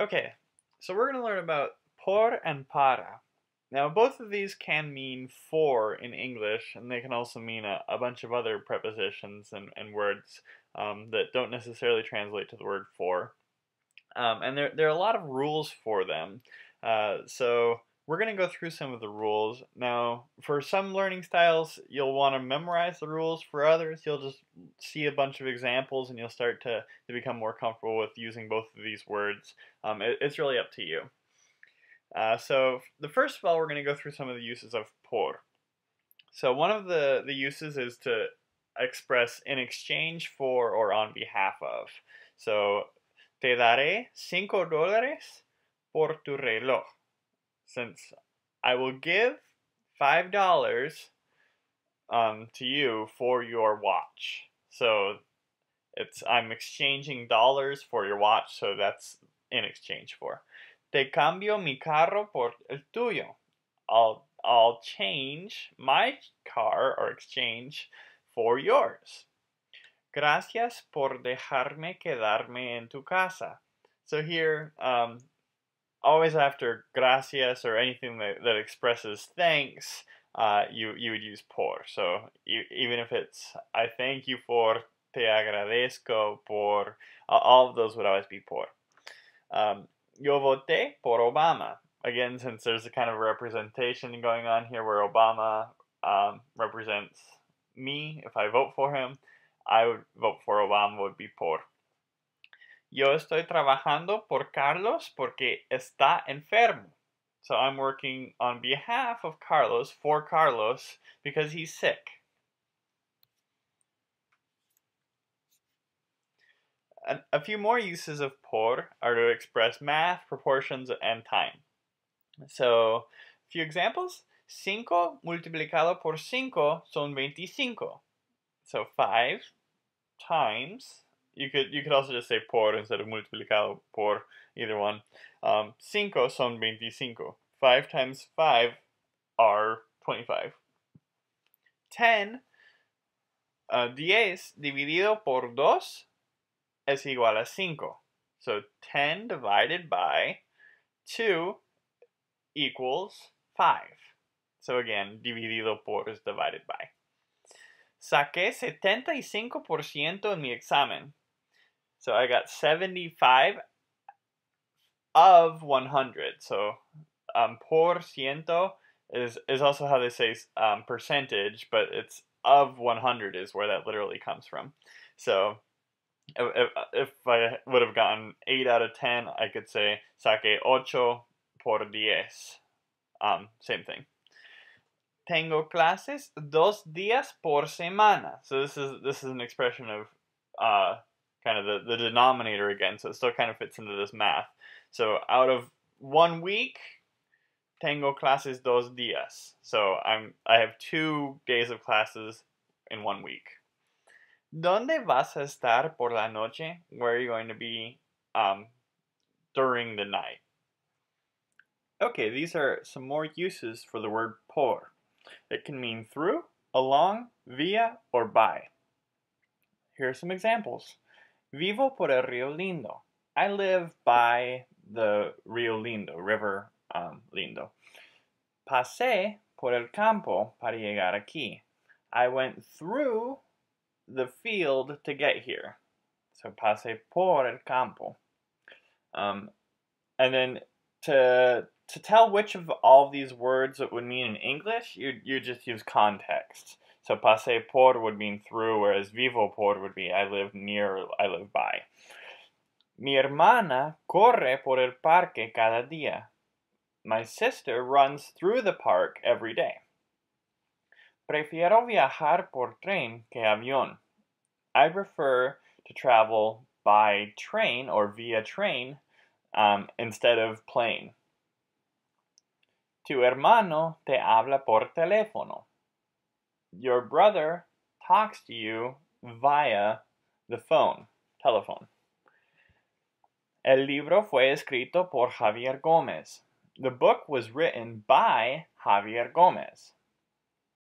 Okay, so we're going to learn about por and para. Now, both of these can mean for in English, and they can also mean a, a bunch of other prepositions and, and words um, that don't necessarily translate to the word for. Um, and there, there are a lot of rules for them. Uh, so we're going to go through some of the rules. Now, for some learning styles, you'll want to memorize the rules. For others, you'll just see a bunch of examples and you'll start to, to become more comfortable with using both of these words. Um, it, it's really up to you. Uh, so, the first of all, we're going to go through some of the uses of por. So, one of the, the uses is to express in exchange for or on behalf of. So, te daré cinco dólares por tu reloj since I will give five dollars um, to you for your watch. So it's I'm exchanging dollars for your watch, so that's in exchange for. Te cambio mi carro por el tuyo. I'll I'll change my car or exchange for yours. Gracias por dejarme quedarme en tu casa. So here, um, always after gracias or anything that, that expresses thanks, uh, you, you would use por. So you, even if it's I thank you for, te agradezco por, all of those would always be por. Um, yo voté por Obama. Again, since there's a kind of representation going on here where Obama um, represents me, if I vote for him, I would vote for Obama would be por. Yo estoy trabajando por Carlos porque está enfermo. So I'm working on behalf of Carlos for Carlos because he's sick. A few more uses of por are to express math, proportions, and time. So, a few examples. 5 multiplicado por 5 son 25. So 5 times you could you could also just say por instead of multiplicado por either one. Um, cinco son veinticinco. Five times five are twenty-five. Ten. Uh, diez dividido por dos es igual a cinco. So ten divided by two equals five. So again, dividido por is divided by. Saqué 75% en mi examen. So I got 75 of 100. So um, por ciento is, is also how they say um, percentage, but it's of 100 is where that literally comes from. So if, if I would have gotten 8 out of 10, I could say saque ocho por diez. Um, same thing. Tengo clases dos días por semana. So this is this is an expression of uh, kind of the, the denominator again, so it still kind of fits into this math. So out of one week, tengo clases dos días. So I'm I have two days of classes in one week. ¿Dónde vas a estar por la noche? Where are you going to be um, during the night? Okay, these are some more uses for the word por. It can mean through, along, via, or by. Here are some examples. Vivo por el Río Lindo. I live by the Río Lindo, River um, Lindo. Pasé por el campo para llegar aquí. I went through the field to get here. So pasé por el campo. Um, and then to to tell which of all these words it would mean in English, you you just use context. So pasé por would mean through, whereas vivo por would be I live near, I live by. Mi hermana corre por el parque cada día. My sister runs through the park every day. Prefiero viajar por tren que avión. I prefer to travel by train or via train um, instead of plane. Tu hermano te habla por teléfono your brother talks to you via the phone, telephone. El libro fue escrito por Javier Gómez. The book was written by Javier Gómez.